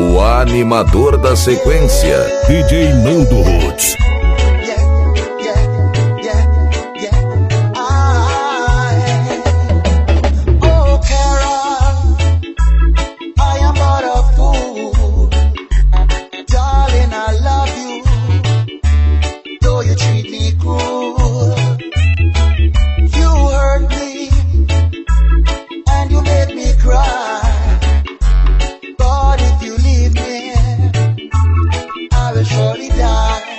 o animador da sequência, DJ Nando Roots. yeah.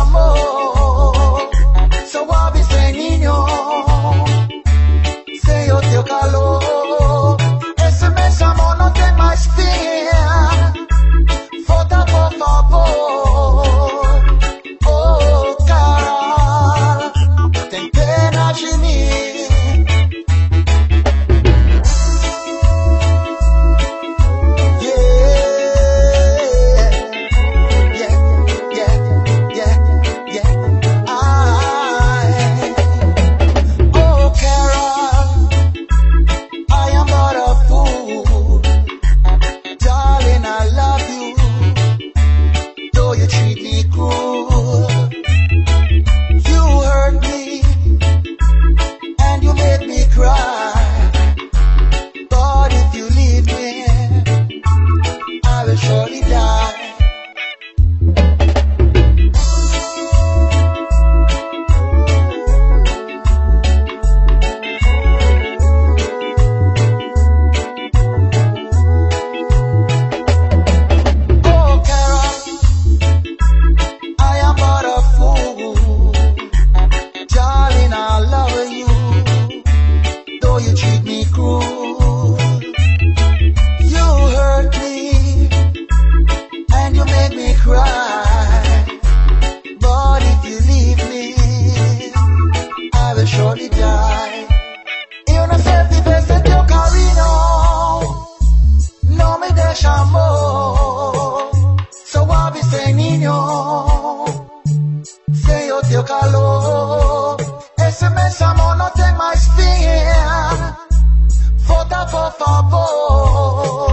amor. Nico. Esse mês amor não tem mais fim. Volta, por favor.